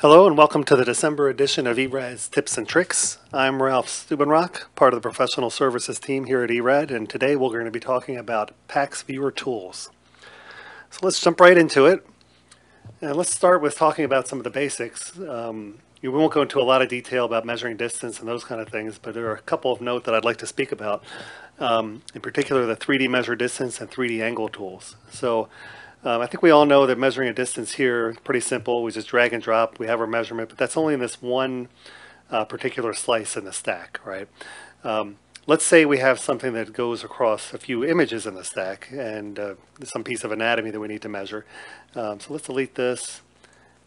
Hello and welcome to the December edition of eRAD's Tips and Tricks. I'm Ralph Stubenrock, part of the professional services team here at eRAD, and today we're going to be talking about PACS Viewer Tools. So let's jump right into it. And let's start with talking about some of the basics. Um, we won't go into a lot of detail about measuring distance and those kind of things, but there are a couple of note that I'd like to speak about. Um, in particular, the 3D measure distance and 3D angle tools. So um, I think we all know that measuring a distance here is pretty simple. We just drag and drop. We have our measurement, but that's only in this one uh, particular slice in the stack, right? Um, let's say we have something that goes across a few images in the stack and uh, some piece of anatomy that we need to measure. Um, so let's delete this.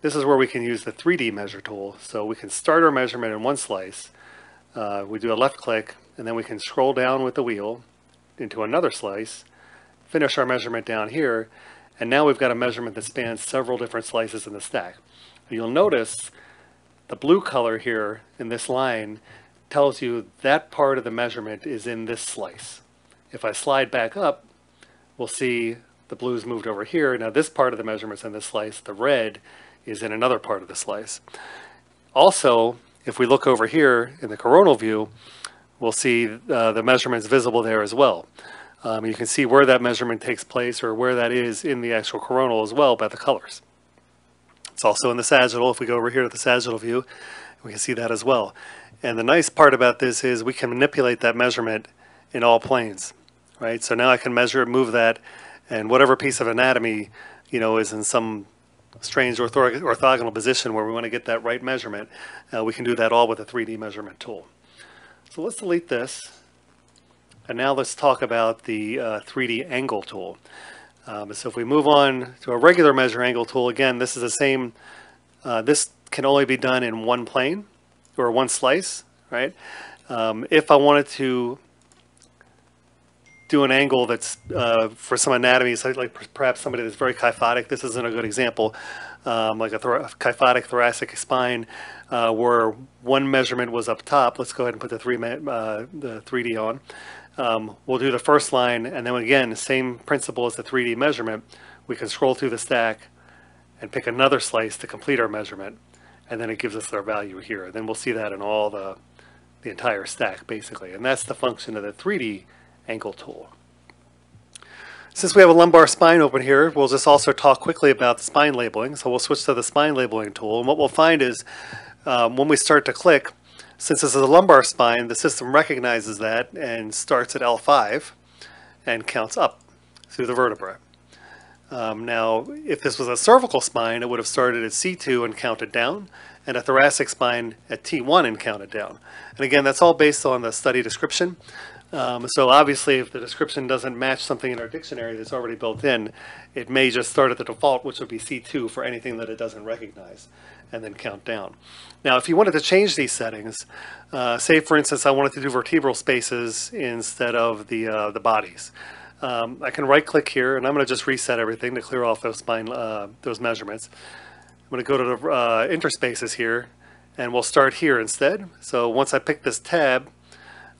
This is where we can use the 3D measure tool. So we can start our measurement in one slice. Uh, we do a left click and then we can scroll down with the wheel into another slice, finish our measurement down here, and now we've got a measurement that spans several different slices in the stack. You'll notice the blue color here in this line tells you that part of the measurement is in this slice. If I slide back up, we'll see the blue's moved over here. Now this part of the measurement's in this slice. The red is in another part of the slice. Also, if we look over here in the coronal view, we'll see uh, the measurements visible there as well. Um, you can see where that measurement takes place or where that is in the actual coronal as well by the colors. It's also in the sagittal. If we go over here to the sagittal view, we can see that as well. And the nice part about this is we can manipulate that measurement in all planes, right? So now I can measure, it, move that, and whatever piece of anatomy, you know, is in some strange ortho orthogonal position where we want to get that right measurement, uh, we can do that all with a 3D measurement tool. So let's delete this. And now let's talk about the uh, 3D angle tool. Um, so if we move on to a regular measure angle tool, again, this is the same, uh, this can only be done in one plane or one slice, right? Um, if I wanted to do an angle that's uh, for some anatomy, so like perhaps somebody that's very kyphotic, this isn't a good example, um, like a kyphotic thoracic spine, uh, where one measurement was up top. Let's go ahead and put the three uh, the 3D on. Um, we'll do the first line, and then again, same principle as the 3D measurement. We can scroll through the stack and pick another slice to complete our measurement, and then it gives us our value here. Then we'll see that in all the, the entire stack, basically. And that's the function of the 3D angle tool. Since we have a lumbar spine open here, we'll just also talk quickly about the spine labeling. So we'll switch to the spine labeling tool. And what we'll find is um, when we start to click, since this is a lumbar spine, the system recognizes that and starts at L5 and counts up through the vertebra. Um, now, if this was a cervical spine, it would have started at C2 and counted down, and a thoracic spine at T1 and counted down. And again, that's all based on the study description. Um, so obviously, if the description doesn't match something in our dictionary that's already built in, it may just start at the default, which would be C2 for anything that it doesn't recognize and then count down. Now, if you wanted to change these settings, uh, say for instance, I wanted to do vertebral spaces instead of the, uh, the bodies. Um, I can right click here and I'm going to just reset everything to clear off those spine, uh, those measurements. I'm going to go to the uh, interspaces here and we'll start here instead. So once I pick this tab,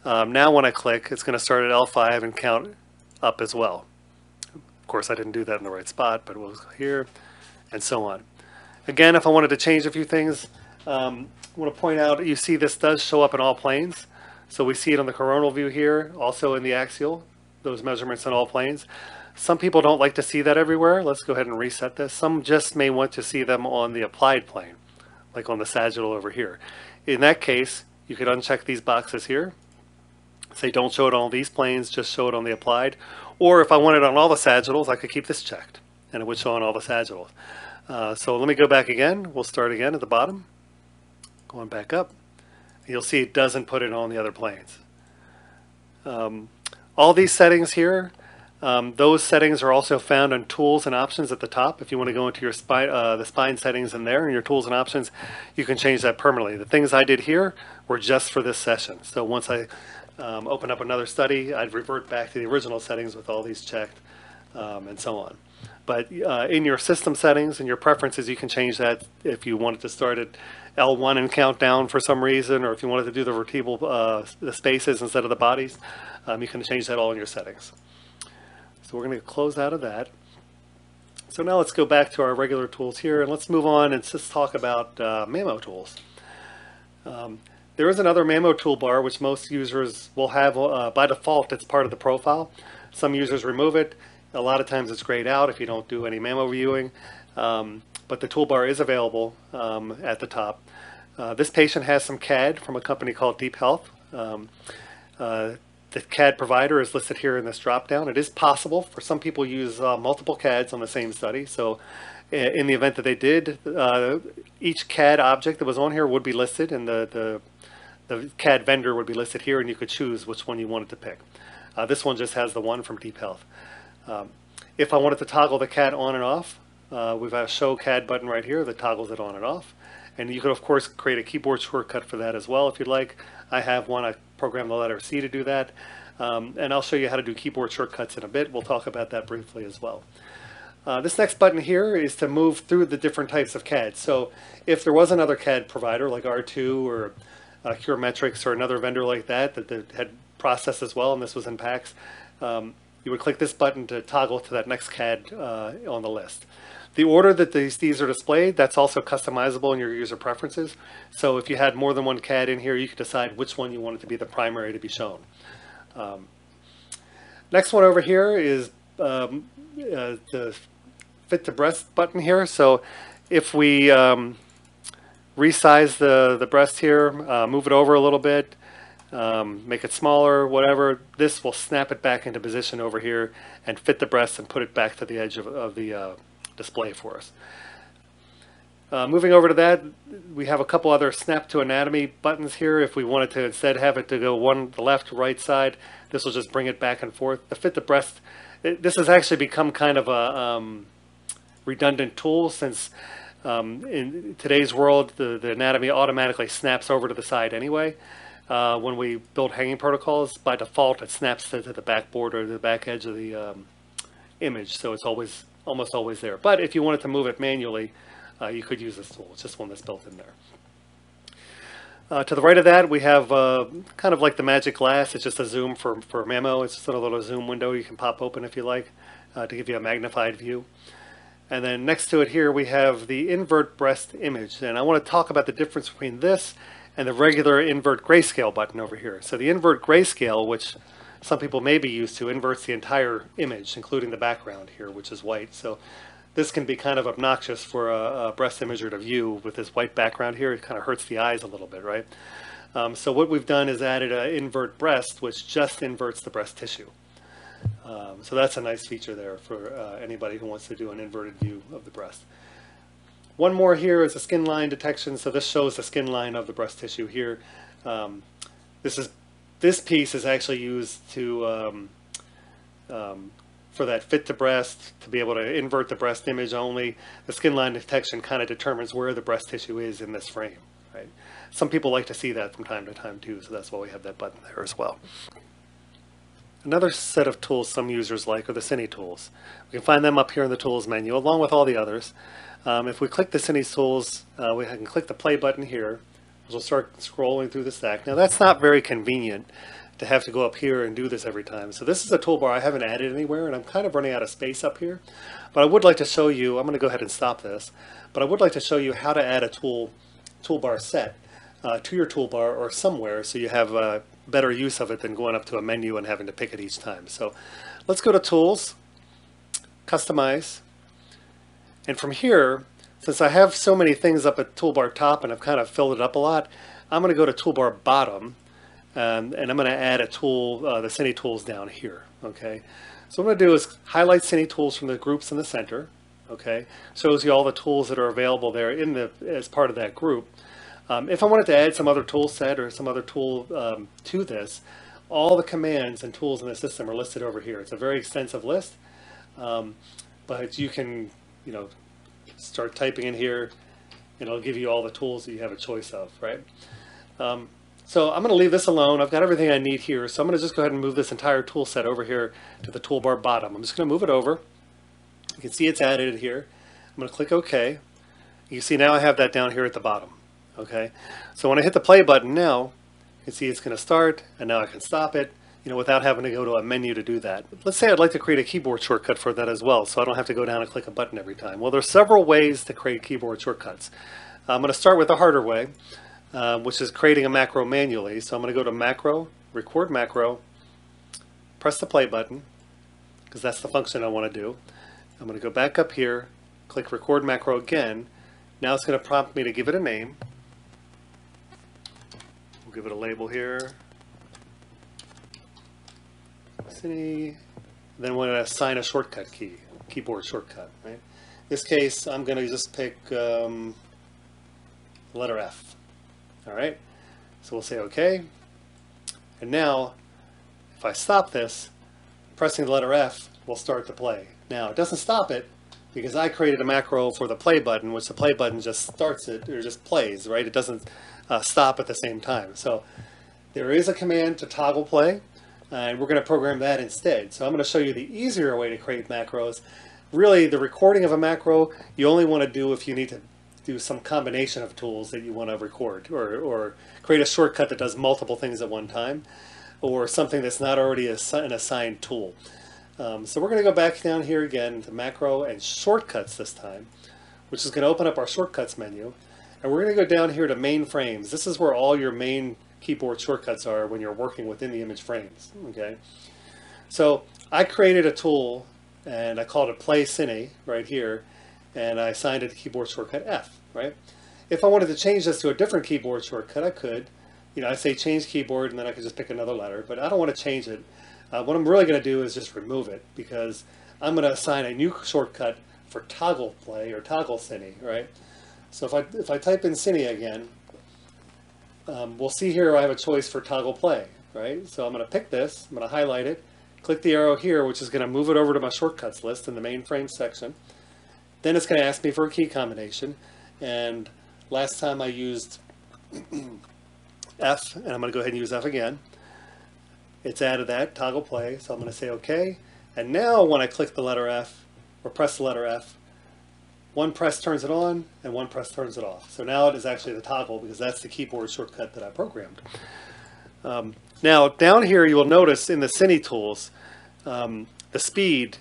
um, now when I click, it's going to start at L5 and count up as well. Of course, I didn't do that in the right spot, but we'll go here and so on. Again, if I wanted to change a few things, um, I want to point out you see this does show up in all planes. So we see it on the coronal view here, also in the axial, those measurements in all planes. Some people don't like to see that everywhere. Let's go ahead and reset this. Some just may want to see them on the applied plane, like on the sagittal over here. In that case, you could uncheck these boxes here. Say don't show it on these planes, just show it on the applied. Or if I want it on all the sagittals, I could keep this checked and it would show on all the sagittals. Uh, so let me go back again. We'll start again at the bottom. Going back up. You'll see it doesn't put it on the other planes. Um, all these settings here, um, those settings are also found on tools and options at the top. If you want to go into your spine, uh, the spine settings in there and your tools and options, you can change that permanently. The things I did here were just for this session. So once I um, open up another study, I'd revert back to the original settings with all these checked um, and so on. But uh, in your system settings and your preferences, you can change that if you wanted to start at L1 and count down for some reason, or if you wanted to do the vertebral uh, the spaces instead of the bodies, um, you can change that all in your settings. So we're going to close out of that. So now let's go back to our regular tools here and let's move on and just talk about uh, Mammo tools. Um, there is another Mammo toolbar which most users will have uh, by default. It's part of the profile. Some users remove it. A lot of times it's grayed out if you don't do any Mammo viewing. Um, but the toolbar is available um, at the top. Uh, this patient has some CAD from a company called DeepHealth. Um, uh, the CAD provider is listed here in this dropdown. It is possible for some people use uh, multiple CADs on the same study. So in the event that they did, uh, each CAD object that was on here would be listed and the, the, the, CAD vendor would be listed here and you could choose which one you wanted to pick. Uh, this one just has the one from DeepHealth. Um, if I wanted to toggle the CAD on and off, uh, we've got a show CAD button right here that toggles it on and off. And you could, of course, create a keyboard shortcut for that as well if you'd like. I have one. I programmed the letter C to do that. Um, and I'll show you how to do keyboard shortcuts in a bit. We'll talk about that briefly as well. Uh, this next button here is to move through the different types of CAD. So if there was another CAD provider like R2 or uh, CureMetrix or another vendor like that that, that had processed as well, and this was in PACS, um, you would click this button to toggle to that next CAD uh, on the list. The order that these, these are displayed, that's also customizable in your user preferences. So if you had more than one CAD in here, you could decide which one you wanted to be the primary to be shown. Um, next one over here is um, uh, the fit to breast button here. So if we um, resize the, the breast here, uh, move it over a little bit, um, make it smaller, whatever, this will snap it back into position over here and fit the breast and put it back to the edge of, of the uh, display for us. Uh, moving over to that, we have a couple other snap to anatomy buttons here. If we wanted to instead have it to go one the left, right side, this will just bring it back and forth. The fit the breast, it, this has actually become kind of a um, redundant tool since um, in today's world, the, the anatomy automatically snaps over to the side anyway. Uh, when we build hanging protocols, by default, it snaps to, the backboard or the back edge of the um, image, so it's always almost always there. But if you wanted to move it manually, uh, you could use this tool. It's just one that's built in there. Uh, to the right of that, we have uh, kind of like the magic glass. It's just a zoom for, for Mammo. It's just a little zoom window you can pop open if you like uh, to give you a magnified view. And then next to it here, we have the invert breast image. And I want to talk about the difference between this and the regular invert grayscale button over here. So the invert grayscale, which some people may be used to inverts the entire image, including the background here, which is white. So this can be kind of obnoxious for a, a breast imager to view with this white background here. It kind of hurts the eyes a little bit, right? Um, so what we've done is added an invert breast, which just inverts the breast tissue. Um, so that's a nice feature there for uh, anybody who wants to do an inverted view of the breast. One more here is a skin line detection. So this shows the skin line of the breast tissue here. Um, this is this piece is actually used to um, um, for that fit to breast to be able to invert the breast image only. The skin line detection kind of determines where the breast tissue is in this frame. Right. Some people like to see that from time to time too, so that's why we have that button there as well. Another set of tools some users like are the Cine tools. We can find them up here in the tools menu along with all the others. Um, if we click the Cine tools, uh, we can click the play button here we'll start scrolling through the stack. Now that's not very convenient to have to go up here and do this every time. So this is a toolbar I haven't added anywhere and I'm kind of running out of space up here. But I would like to show you, I'm going to go ahead and stop this, but I would like to show you how to add a tool toolbar set uh, to your toolbar or somewhere so you have uh, better use of it than going up to a menu and having to pick it each time. So let's go to Tools, Customize, and from here since I have so many things up at toolbar top and I've kind of filled it up a lot, I'm going to go to toolbar bottom um, and I'm going to add a tool, uh, the Cine tools down here. Okay, so what I'm going to do is highlight Cine tools from the groups in the center. Okay, shows you all the tools that are available there in the as part of that group. Um, if I wanted to add some other tool set or some other tool um, to this, all the commands and tools in the system are listed over here. It's a very extensive list, um, but you can, you know, start typing in here and it'll give you all the tools that you have a choice of, right? Um, so I'm going to leave this alone. I've got everything I need here. So I'm going to just go ahead and move this entire tool set over here to the toolbar bottom. I'm just going to move it over. You can see it's added here. I'm going to click OK. You see now I have that down here at the bottom. Okay. So when I hit the play button now, you can see it's going to start and now I can stop it you know, without having to go to a menu to do that. Let's say I'd like to create a keyboard shortcut for that as well, so I don't have to go down and click a button every time. Well, there's several ways to create keyboard shortcuts. I'm going to start with the harder way, uh, which is creating a macro manually. So I'm going to go to macro, record macro, press the play button, because that's the function I want to do. I'm going to go back up here, click record macro again. Now it's going to prompt me to give it a name. We'll give it a label here. Cine. Then we're going to assign a shortcut key, keyboard shortcut, right? In this case, I'm going to just pick um, letter F. All right, so we'll say OK. And now, if I stop this, pressing the letter F will start the play. Now, it doesn't stop it because I created a macro for the play button, which the play button just starts it, or just plays, right? It doesn't uh, stop at the same time. So there is a command to toggle play, and we're going to program that instead. So I'm going to show you the easier way to create macros. Really, the recording of a macro, you only want to do if you need to do some combination of tools that you want to record, or, or create a shortcut that does multiple things at one time, or something that's not already an assigned tool. Um, so we're going to go back down here again to macro and shortcuts this time, which is going to open up our shortcuts menu. And we're going to go down here to main frames. This is where all your main keyboard shortcuts are when you're working within the image frames. Okay, So I created a tool and I called it Play Cine right here, and I assigned it to keyboard shortcut F. Right. If I wanted to change this to a different keyboard shortcut, I could. You know, I say change keyboard, and then I could just pick another letter. But I don't want to change it. Uh, what I'm really going to do is just remove it because I'm going to assign a new shortcut for toggle play or toggle cine, right? So if I, if I type in cine again, um, we'll see here I have a choice for toggle play, right? So I'm going to pick this, I'm going to highlight it, click the arrow here, which is going to move it over to my shortcuts list in the mainframe section. Then it's going to ask me for a key combination, and last time I used F, and I'm going to go ahead and use F again. It's added that, toggle play, so I'm going to say OK. And now when I click the letter F, or press the letter F, one press turns it on and one press turns it off. So now it is actually the toggle because that's the keyboard shortcut that I programmed. Um, now down here you will notice in the Cine tools, um, the speed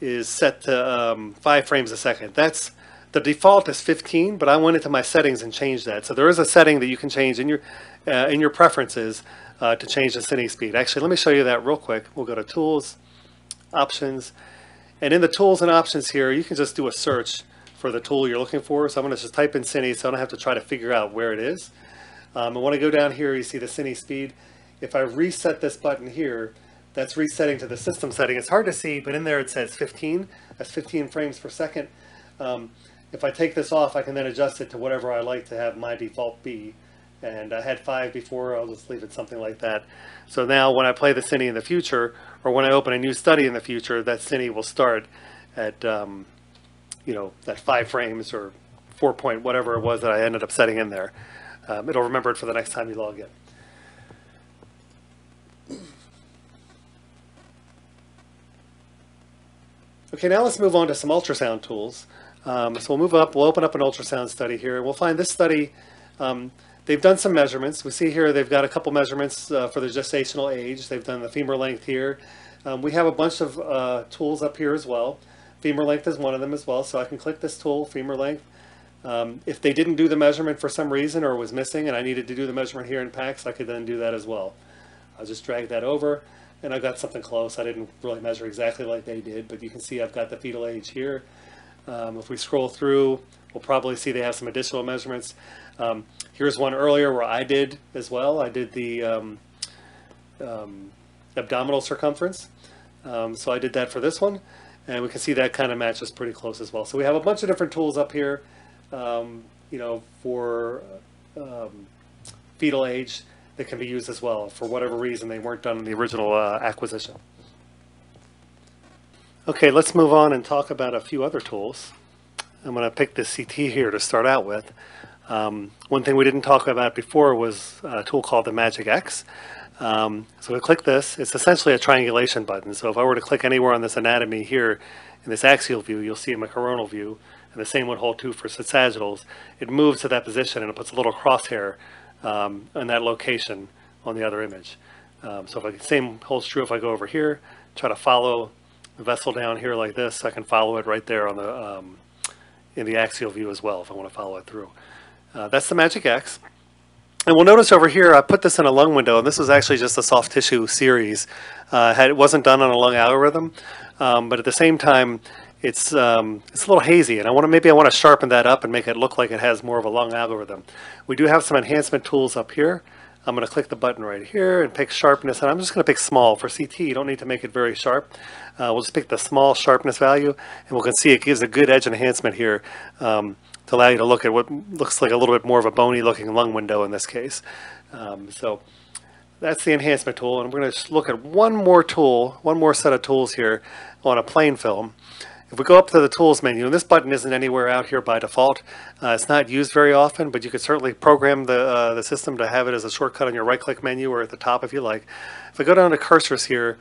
is set to um, 5 frames a second. That's the default is 15, but I went into my settings and changed that. So there is a setting that you can change in your uh, in your preferences uh, to change the Cine speed. Actually, let me show you that real quick. We'll go to Tools, Options, and in the Tools and Options here, you can just do a search for the tool you're looking for. So I'm going to just type in Cine so I don't have to try to figure out where it is. Um, and when I go down here, you see the Cine speed. If I reset this button here, that's resetting to the system setting. It's hard to see, but in there it says 15. That's 15 frames per second. Um, if I take this off, I can then adjust it to whatever I like to have my default be. And I had five before, I'll just leave it something like that. So now when I play the Cine in the future, or when I open a new study in the future, that Cine will start at, um, you know, that five frames or four point whatever it was that I ended up setting in there. Um, it'll remember it for the next time you log in. Okay, now let's move on to some ultrasound tools. Um, so we'll move up, we'll open up an ultrasound study here. We'll find this study, um, they've done some measurements. We see here they've got a couple measurements uh, for the gestational age. They've done the femur length here. Um, we have a bunch of uh, tools up here as well. Femur length is one of them as well, so I can click this tool, femur length. Um, if they didn't do the measurement for some reason or was missing and I needed to do the measurement here in PACS, I could then do that as well. I'll just drag that over and I've got something close. I didn't really measure exactly like they did, but you can see I've got the fetal age here. Um, if we scroll through, we'll probably see they have some additional measurements. Um, here's one earlier where I did as well. I did the um, um abdominal circumference. Um, so I did that for this one. And we can see that kind of matches pretty close as well. So we have a bunch of different tools up here, um, you know, for fetal age that can be used as well. For whatever reason, they weren't done in the original uh, acquisition. Okay, let's move on and talk about a few other tools. I'm going to pick this CT here to start out with. Um, one thing we didn't talk about before was a tool called the Magic X. Um, so we click this. It's essentially a triangulation button. So if I were to click anywhere on this anatomy here in this axial view, you'll see in my coronal view, and the same would hold true for sagittals. It moves to that position and it puts a little crosshair um, in that location on the other image. Um, so if I, same holds true if I go over here, try to follow the vessel down here like this, I can follow it right there on the, um, in the axial view as well if I want to follow it through. Uh, that's the Magic X. And we'll notice over here, I put this in a lung window, and this was actually just a soft tissue series. Uh, had, it wasn't done on a lung algorithm, um, but at the same time, it's um, it's a little hazy, and I want to maybe I want to sharpen that up and make it look like it has more of a lung algorithm. We do have some enhancement tools up here. I'm going to click the button right here and pick sharpness, and I'm just going to pick small. For CT, you don't need to make it very sharp. Uh, we'll just pick the small sharpness value, and we can see it gives a good edge enhancement here. Um, to allow you to look at what looks like a little bit more of a bony looking lung window in this case. Um, so that's the enhancement tool. And we're going to look at one more tool, one more set of tools here on a plain film. If we go up to the tools menu, and this button isn't anywhere out here by default, uh, it's not used very often, but you could certainly program the, uh, the system to have it as a shortcut on your right click menu or at the top if you like. If I go down to cursors here,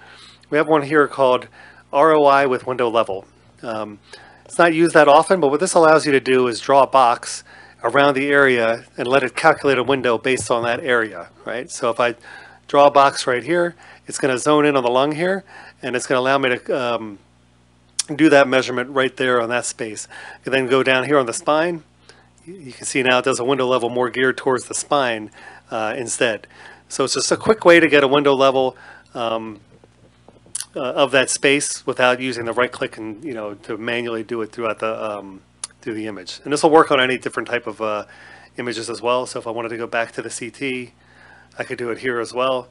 we have one here called ROI with window level. Um, it's not used that often, but what this allows you to do is draw a box around the area and let it calculate a window based on that area, right? So if I draw a box right here, it's going to zone in on the lung here, and it's going to allow me to um, do that measurement right there on that space. And then go down here on the spine. You can see now it does a window level more geared towards the spine uh, instead. So it's just a quick way to get a window level um, uh, of that space without using the right click and you know to manually do it throughout the um, through the image. And this will work on any different type of uh, images as well. So if I wanted to go back to the CT, I could do it here as well.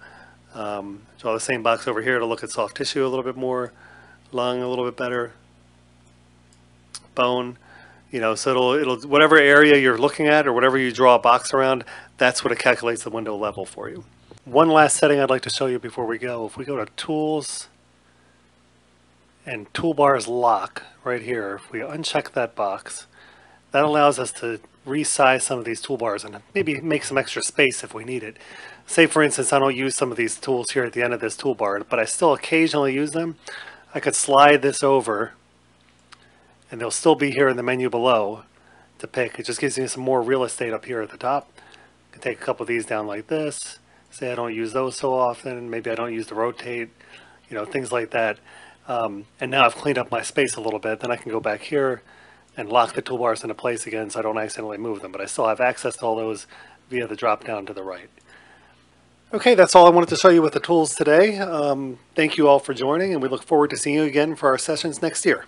Um, draw the same box over here to look at soft tissue a little bit more, lung a little bit better, bone. You know, so it'll it'll whatever area you're looking at or whatever you draw a box around, that's what it calculates the window level for you. One last setting I'd like to show you before we go. If we go to Tools, and toolbars lock right here, if we uncheck that box, that allows us to resize some of these toolbars and maybe make some extra space if we need it. Say for instance, I don't use some of these tools here at the end of this toolbar, but I still occasionally use them. I could slide this over and they'll still be here in the menu below to pick. It just gives me some more real estate up here at the top. I can take a couple of these down like this. Say I don't use those so often, maybe I don't use the rotate, you know, things like that. Um, and now I've cleaned up my space a little bit, then I can go back here and lock the toolbars into place again so I don't accidentally move them. But I still have access to all those via the drop down to the right. Okay, that's all I wanted to show you with the tools today. Um, thank you all for joining and we look forward to seeing you again for our sessions next year.